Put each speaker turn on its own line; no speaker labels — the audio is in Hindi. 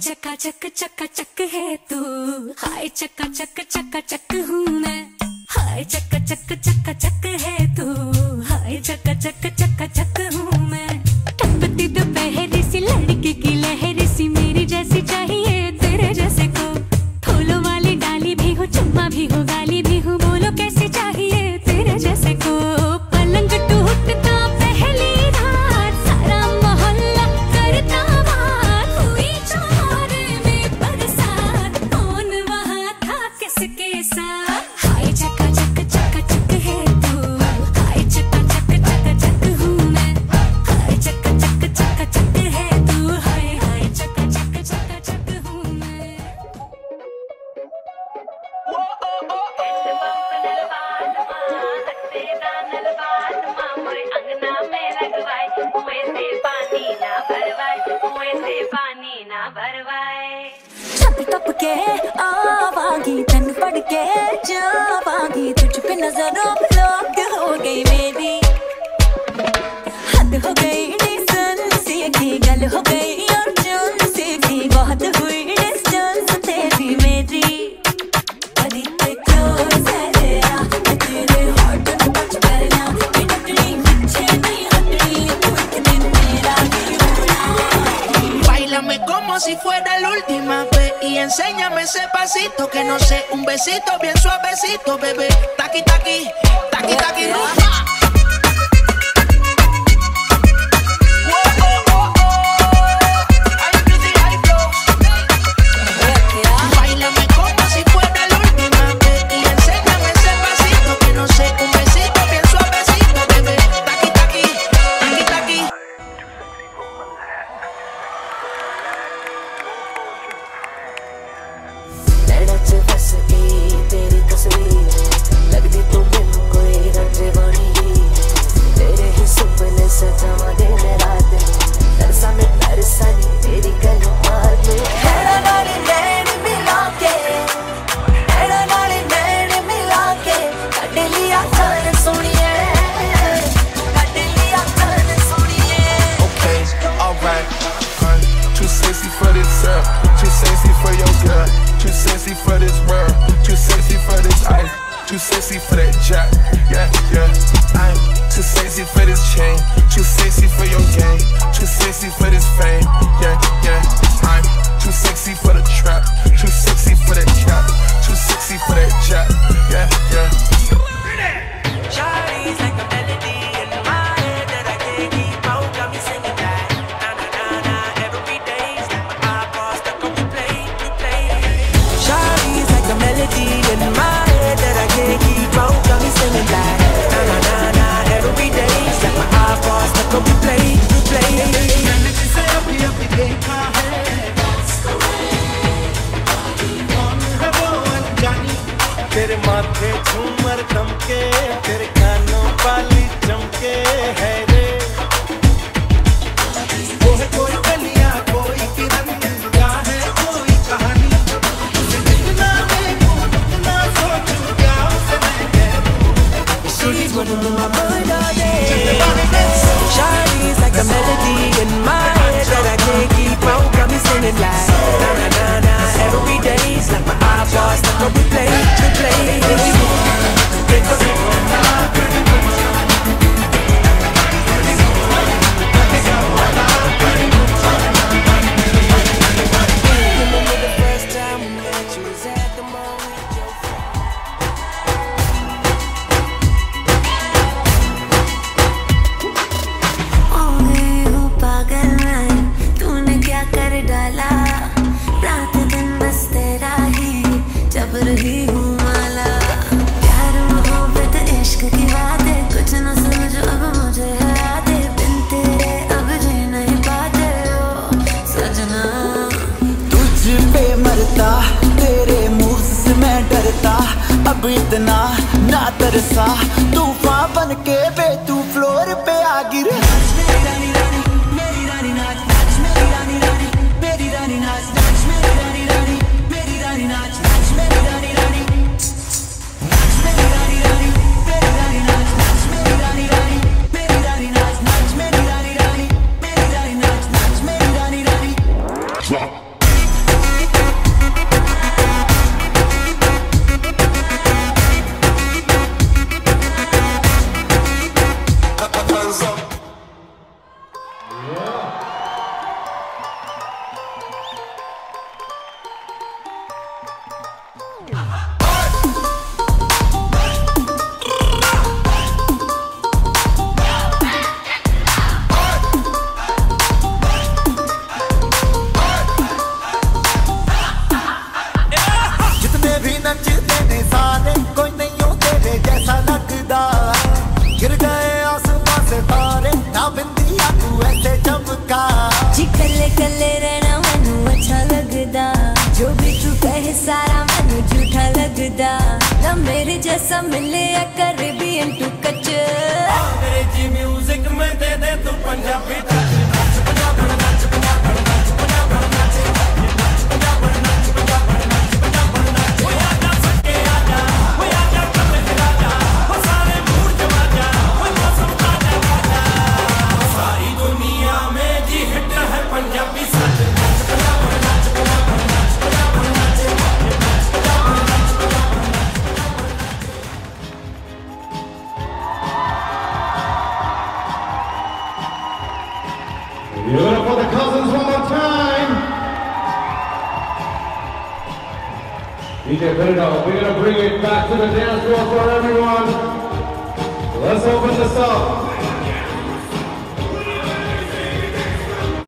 चक्का चक, चका चक है तू। हाय चक्का चक चक्का चक हूँ मैं। हाय चक्का चक, चका चक है तू। हाय चक्का चक चक्का चक हूँ मैं। ਭਰਵਾਏ ਛੱਪ ਟੱਪ ਕੇ
ਆਵਾਂਗੀ ਤੈਨੂੰ ਪੜ ਕੇ ਜਾਵਾਂਗੀ ਤੁਝ ਪੇ ਨਜ਼ਰੋਂ Enséñame ese pasito que no sé, un besito bien suavecito, bebé. Taqui, taqui, taqui, taqui, rumba.
gordito jack, yeah, yeah. I'm too sexy for this chain, too sexy for your game, too sexy for this fame, yeah, yeah. I'm too sexy for the trap, too sexy for that cap, too sexy for that jack.
माथे झूमर दमके फिर कानों पाली चमके है।
इतना ना तरसा तूफ़ान बन के
जैसा
मिले कर भी टू कच
अंग्रेज़ी म्यूज़िक में दे दे तू Punjabi touch
DJ Pinto, we're gonna bring it back to the dance floor for everyone. Let's open this up.